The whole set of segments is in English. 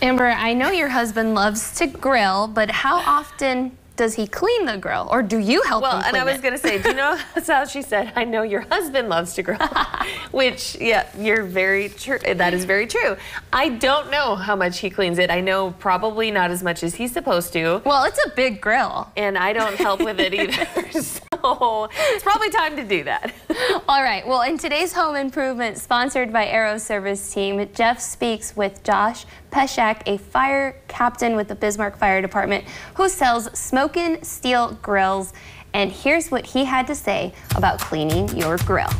Amber, I know your husband loves to grill, but how often does he clean the grill or do you help well, him clean and I was going to say, do you know that's how she said, I know your husband loves to grill, which, yeah, you're very true. That is very true. I don't know how much he cleans it. I know probably not as much as he's supposed to. Well, it's a big grill. And I don't help with it either. so it's probably time to do that. All right. Well, in today's home improvement sponsored by Aero Service Team, Jeff speaks with Josh Peshek, a fire captain with the Bismarck Fire Department, who sells smoking steel grills. And here's what he had to say about cleaning your grill.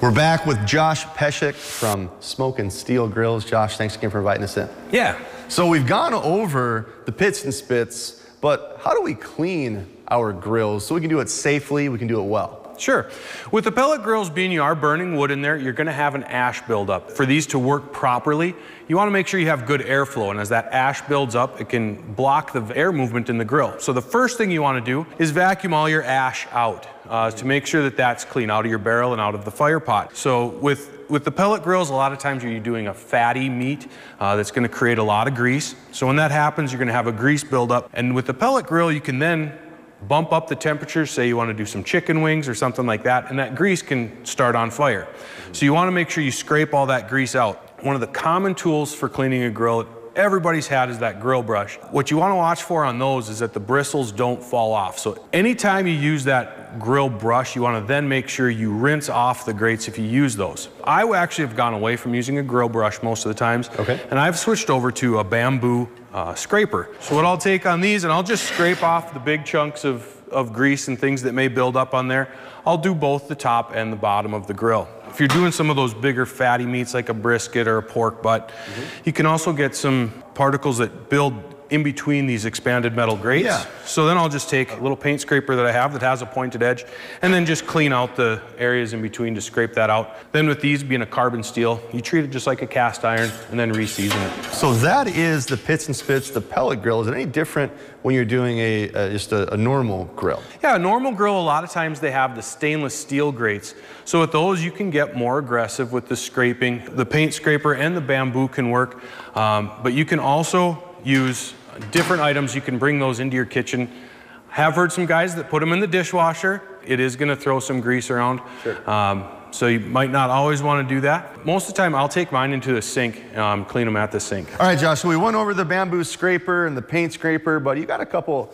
We're back with Josh Peshek from Smoking Steel Grills. Josh, thanks again for inviting us in. Yeah. So we've gone over the Pitts and Spitts, but how do we clean our grills so we can do it safely, we can do it well? Sure. With the pellet grills being you are burning wood in there, you're going to have an ash buildup. For these to work properly, you want to make sure you have good airflow. And as that ash builds up, it can block the air movement in the grill. So the first thing you want to do is vacuum all your ash out uh, to make sure that that's clean out of your barrel and out of the fire pot. So with with the pellet grills, a lot of times you're doing a fatty meat uh, that's going to create a lot of grease. So when that happens, you're going to have a grease buildup. And with the pellet grill, you can then bump up the temperature, say you want to do some chicken wings or something like that, and that grease can start on fire. So you want to make sure you scrape all that grease out. One of the common tools for cleaning a grill everybody's had is that grill brush. What you want to watch for on those is that the bristles don't fall off. So anytime you use that grill brush, you want to then make sure you rinse off the grates if you use those. I actually have gone away from using a grill brush most of the times. Okay. And I've switched over to a bamboo uh, scraper. So what I'll take on these and I'll just scrape off the big chunks of, of grease and things that may build up on there. I'll do both the top and the bottom of the grill. If you're doing some of those bigger fatty meats like a brisket or a pork butt, mm -hmm. you can also get some particles that build in between these expanded metal grates. Yeah. So then I'll just take a little paint scraper that I have that has a pointed edge and then just clean out the areas in between to scrape that out. Then with these being a carbon steel, you treat it just like a cast iron and then reseason it. So that is the Pitts and Spitts, the pellet grill. Is it any different when you're doing a uh, just a, a normal grill? Yeah, a normal grill, a lot of times they have the stainless steel grates. So with those, you can get more aggressive with the scraping. The paint scraper and the bamboo can work, um, but you can also use different items. You can bring those into your kitchen. Have heard some guys that put them in the dishwasher. It is going to throw some grease around. Sure. Um, so you might not always want to do that. Most of the time, I'll take mine into the sink, um, clean them at the sink. All right, Josh, so we went over the bamboo scraper and the paint scraper, but you got a couple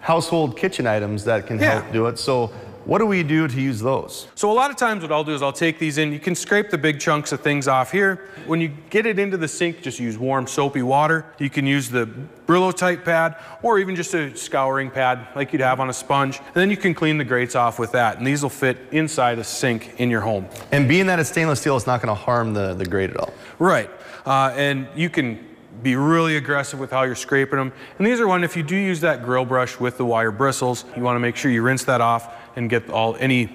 household kitchen items that can yeah. help do it. So what do we do to use those? So a lot of times what I'll do is I'll take these in. You can scrape the big chunks of things off here. When you get it into the sink, just use warm soapy water. You can use the Brillo type pad or even just a scouring pad like you'd have on a sponge. And then you can clean the grates off with that. And these will fit inside a sink in your home. And being that it's stainless steel, it's not going to harm the, the grate at all. Right. Uh, and you can be really aggressive with how you're scraping them. And these are one, if you do use that grill brush with the wire bristles, you want to make sure you rinse that off and get all any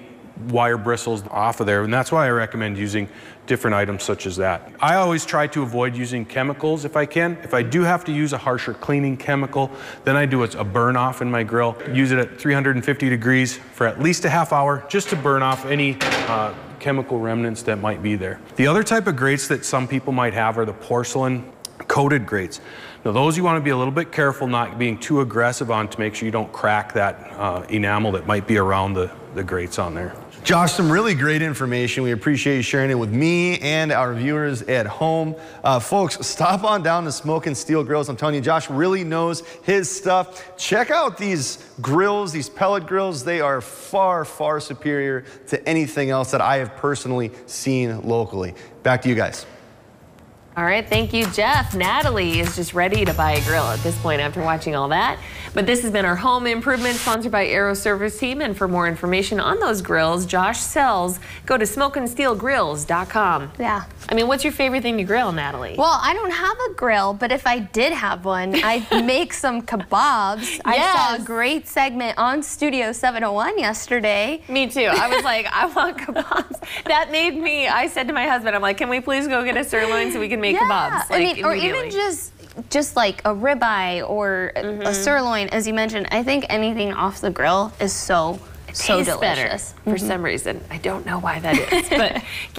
wire bristles off of there. And that's why I recommend using different items such as that. I always try to avoid using chemicals if I can. If I do have to use a harsher cleaning chemical, then I do a burn off in my grill. Use it at 350 degrees for at least a half hour just to burn off any uh, chemical remnants that might be there. The other type of grates that some people might have are the porcelain coated grates. Now those you want to be a little bit careful not being too aggressive on to make sure you don't crack that uh, enamel that might be around the, the grates on there. Josh, some really great information. We appreciate you sharing it with me and our viewers at home. Uh, folks, stop on down to Smoking Steel Grills. I'm telling you, Josh really knows his stuff. Check out these grills, these pellet grills. They are far, far superior to anything else that I have personally seen locally. Back to you guys. All right, thank you, Jeff. Natalie is just ready to buy a grill at this point after watching all that. But this has been our home improvement sponsored by Aero Service Team. And for more information on those grills, Josh sells, go to smokingsteelgrills.com. Yeah. I mean, what's your favorite thing to grill, Natalie? Well, I don't have a grill, but if I did have one, I'd make some kebabs. Yes. I saw a great segment on Studio 701 yesterday. Me too. I was like, I want kebabs. That made me, I said to my husband, I'm like, can we please go get a sirloin so we can make yeah. kebabs. Like, I mean, or even just just like a ribeye or mm -hmm. a mm-hmm. sirloin, as you mentioned. I think anything off the grill is so so delicious. for mm -hmm. some reason. I don't know why that is, but.